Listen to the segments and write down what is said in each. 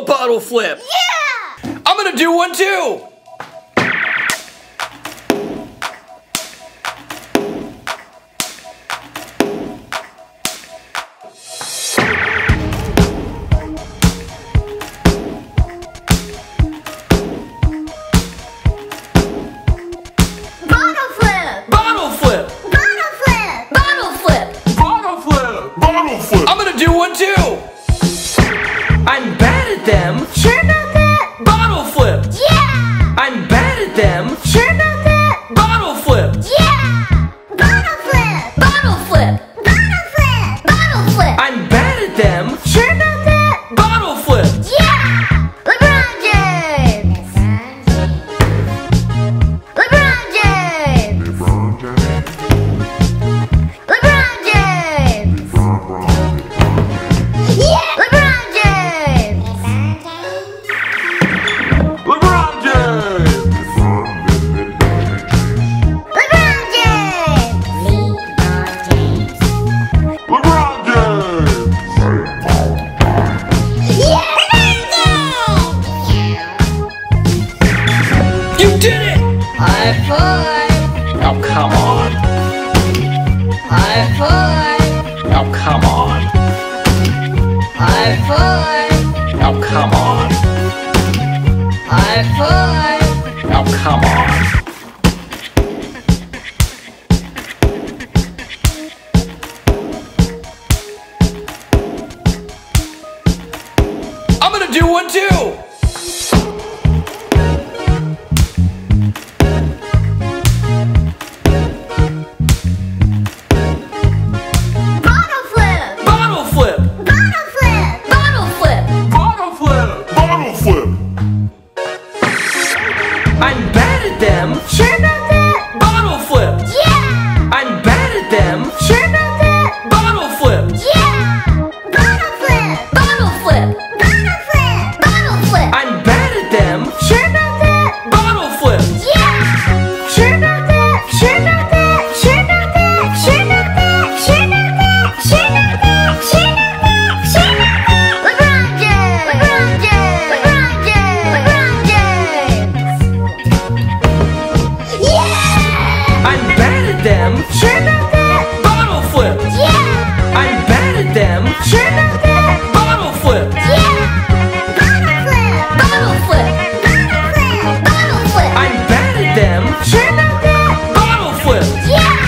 a bottle flip. Yeah! I'm gonna do one too. I'm gonna do one too! I'm bad at them. Sure about that? Bottle flip. Yeah! I'm bad at them. Oh come on. High five! Oh come on. High five! Oh come on. I'm gonna do one too. At them. Sure about that? Bottle flip. Yeah! I'm bad at them. Sure about that? Bottle flip. Yeah! Bottle flip! Bottle flip! Bottle flip! Bottle flip! I'm bad at them. Sure about that? Bottle flip. Yeah!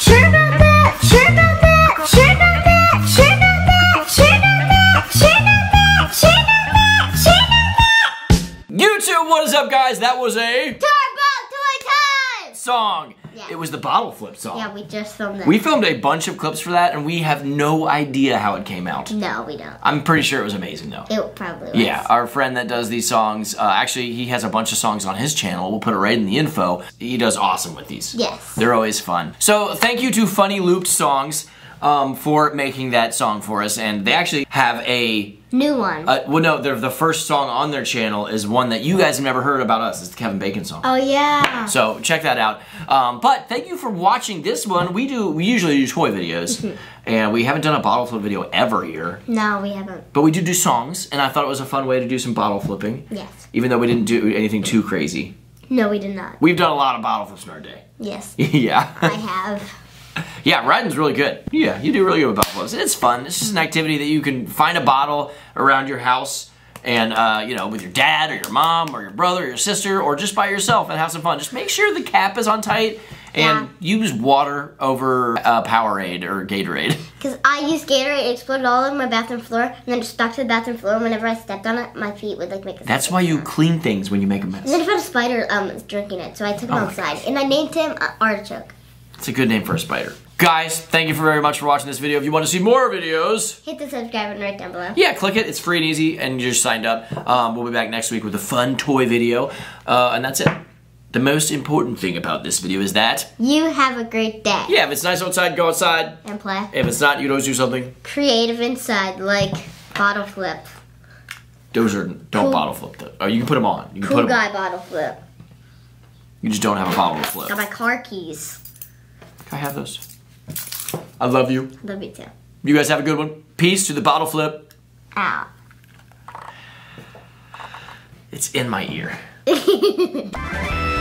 Sure about that? Sure about that? Sure about that? Sure about that? Sure about that? Sure about that? Sure about that? Sure about that? YouTube, what is up, guys? That was a Turbo Toy Time! song. It was the bottle flip song. Yeah, we just filmed that. We filmed a bunch of clips for that, and we have no idea how it came out. No, we don't. I'm pretty sure it was amazing, though. It probably was. Yeah, our friend that does these songs, uh, actually, he has a bunch of songs on his channel. We'll put it right in the info. He does awesome with these. Yes. They're always fun. So, thank you to Funny Looped Songs um, for making that song for us. And they actually have a New one. Uh, well, no, they're, the first song on their channel is one that you guys have never heard about us. It's the Kevin Bacon song. oh, yeah. So check that out. Um, but thank you for watching this one. We do we usually do toy videos, and we haven't done a bottle flip video ever here. No, we haven't. But we do do songs, and I thought it was a fun way to do some bottle flipping. Yes. Even though we didn't do anything too crazy. No, we did not. We've done a lot of bottle flips in our day. Yes. yeah. I have. Yeah, Ryden's really good. Yeah, you do really good with bottle flips. It's fun. It's just an activity that you can find a bottle around your house and, uh, you know, with your dad or your mom or your brother or your sister or just by yourself and have some fun. Just make sure the cap is on tight and use water over uh, Powerade or Gatorade. Because I used Gatorade, it exploded all over my bathroom floor, and then it stuck to the bathroom floor. Whenever I stepped on it, my feet would like make a That's why you clean things when you make a And then mess. I found a spider um drinking it, so I took him Oh my outside, and I named him uh, Artichoke. It's a good name for a spider. Guys, thank you for very much for watching this video. If you want to see more videos, Hit the subscribe button right down below. yeah, click it. It's free and easy, and you just signed up. Um, we'll be back next week with a fun toy video, uh, and that's it. The most important thing about this video is that, You have a great day. yeah, if it's nice outside, go outside. And play If it's not, you can always do something. creative inside, like bottle flip. Those are don't Cool. bottle flip though. Oh, you can put them on. You can Cool put 'em- guy bottle flip. You just don't have a bottle flip. Got my car keys have those. I love you. Love you too. You guys have a good one. Peace to the bottle flip. Ow. It's in my ear.